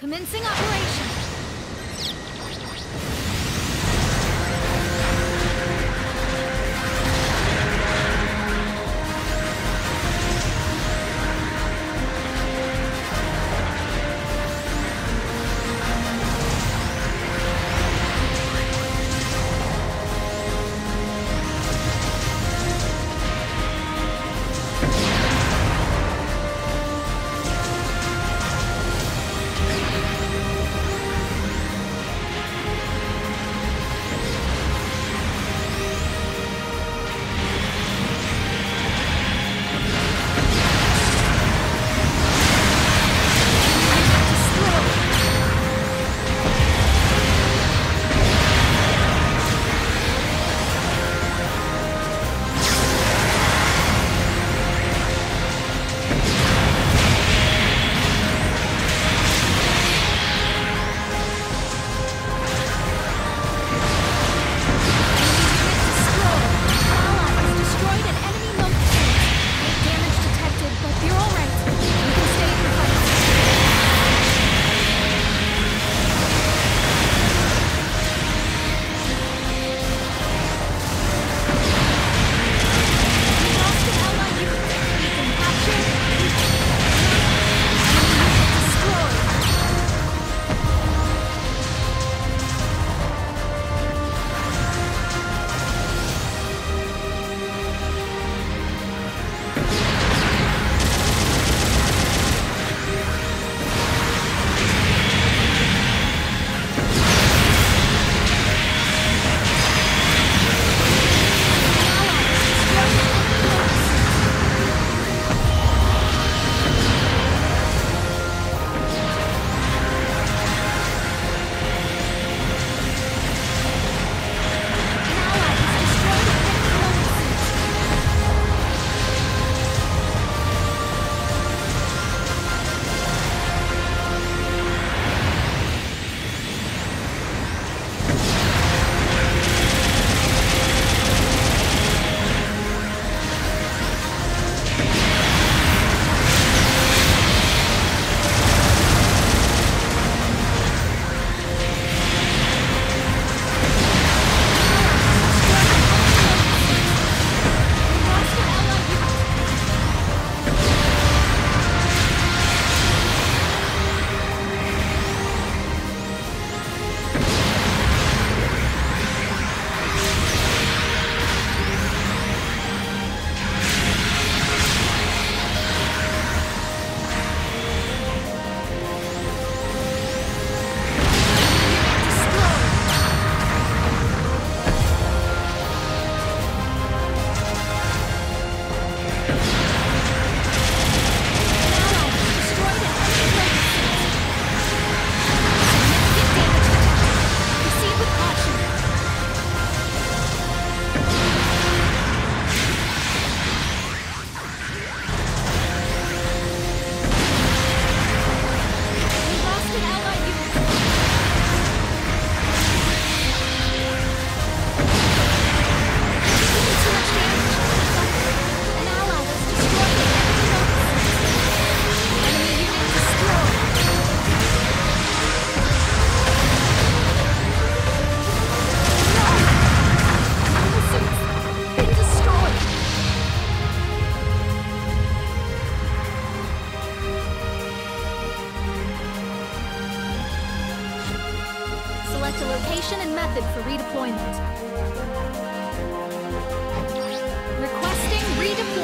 Commencing operation.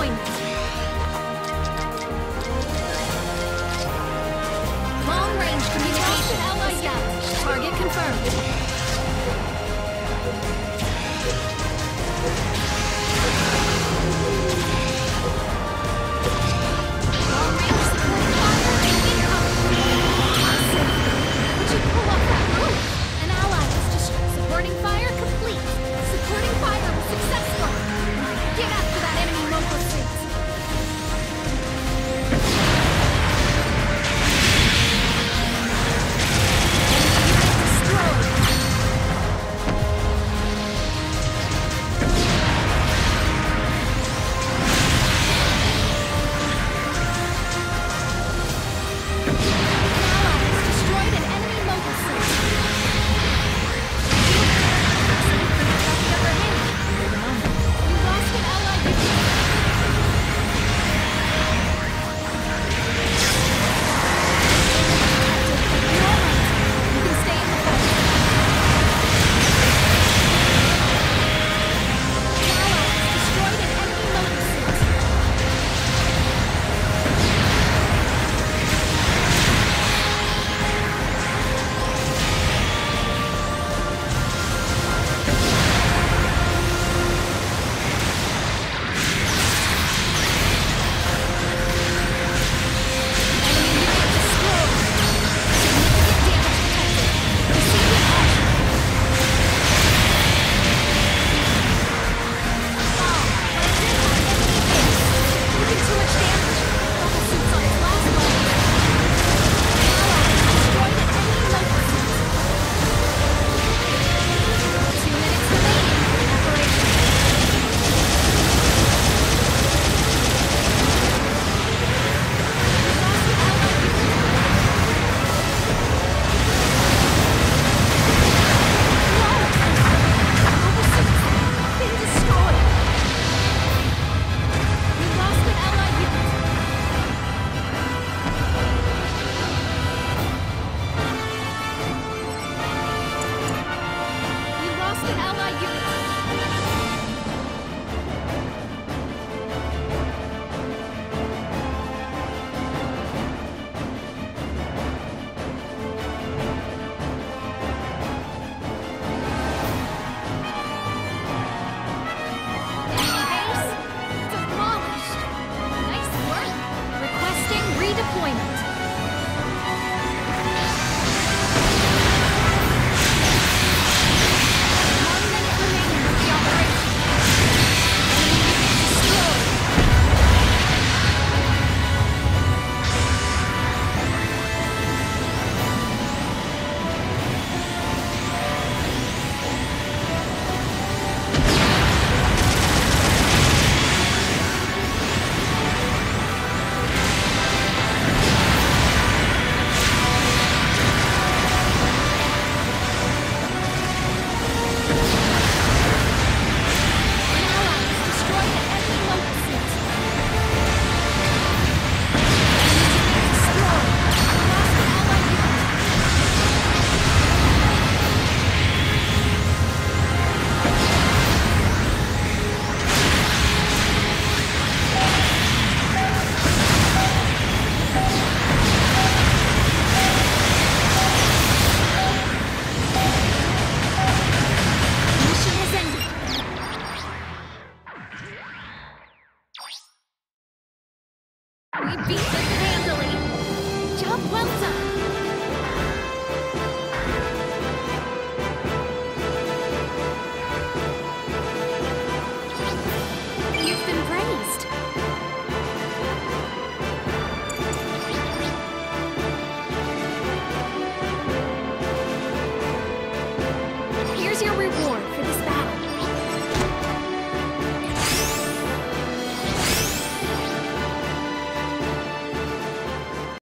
Redeployment. Long range communication. Target confirmed. We beat this handily! Job well done!